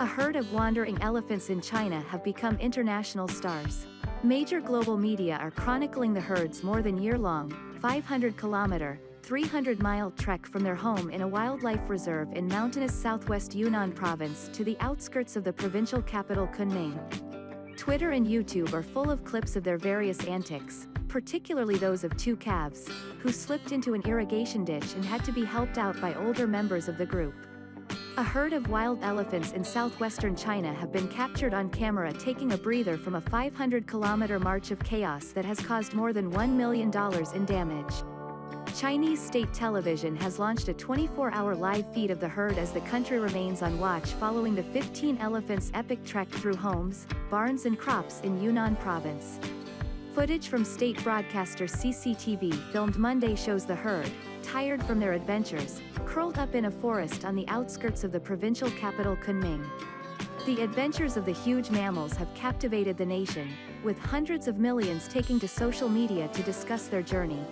A herd of wandering elephants in China have become international stars. Major global media are chronicling the herd's more than year-long, 500-kilometer, 300-mile trek from their home in a wildlife reserve in mountainous southwest Yunnan province to the outskirts of the provincial capital Kunming. Twitter and YouTube are full of clips of their various antics, particularly those of two calves, who slipped into an irrigation ditch and had to be helped out by older members of the group. A herd of wild elephants in southwestern China have been captured on camera taking a breather from a 500-kilometer march of chaos that has caused more than $1 million in damage. Chinese state television has launched a 24-hour live feed of the herd as the country remains on watch following the 15 elephants' epic trek through homes, barns and crops in Yunnan province. Footage from state broadcaster CCTV filmed Monday shows the herd, tired from their adventures, curled up in a forest on the outskirts of the provincial capital Kunming. The adventures of the huge mammals have captivated the nation, with hundreds of millions taking to social media to discuss their journey.